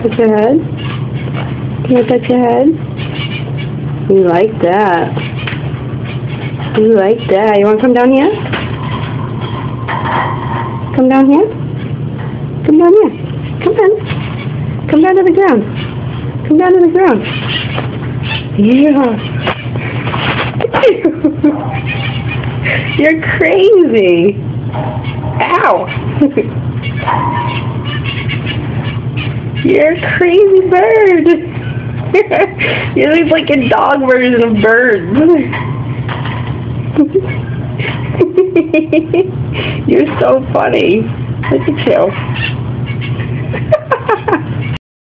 Touch your head. Can I touch your head? You like that. You like that. You want to come down here? Come down here. Come down here. Come down. Come down to the ground. Come down to the ground. Yeah. You're crazy. Ow. You're a crazy bird. You're like a dog version of birds. You're so funny. Look at you.